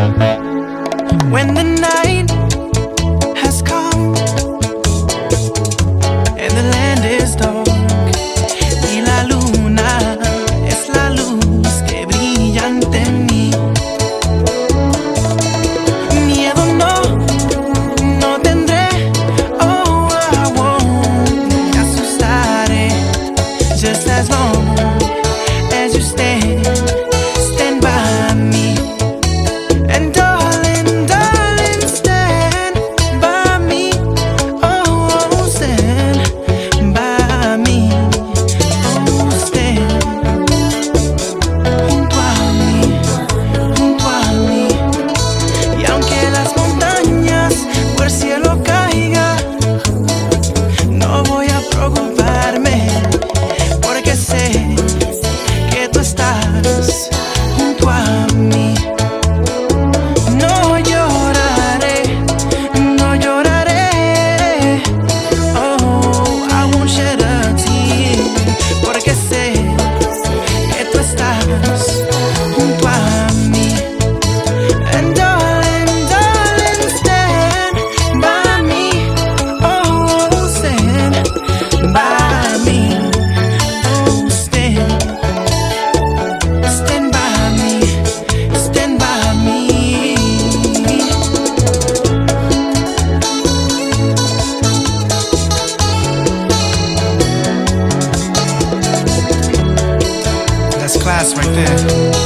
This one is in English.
When the night us. That's right there.